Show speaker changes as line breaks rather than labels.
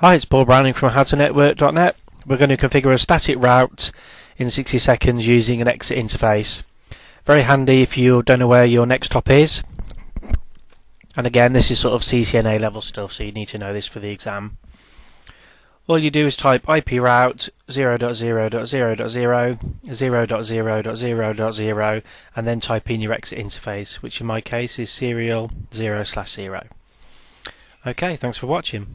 Hi, it's Paul Browning from howtonetwork.net. We're going to configure a static route in 60 seconds using an exit interface. Very handy if you don't know where your next hop is. And again, this is sort of CCNA level stuff, so you need to know this for the exam all you do is type IP route 0.0.0.0, 0.0.0.0, and then type in your exit interface, which in my case is serial 0 slash 0. Okay, thanks for watching.